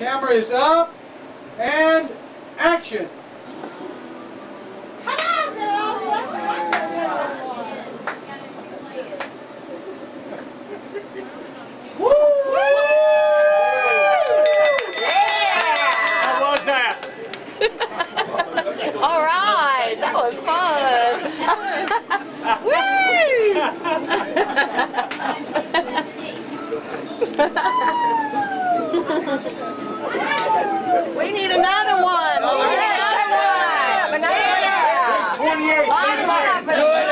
Camera is up and action. Come on, girls. Let's Yeah! How was that? All right, that was fun. 28.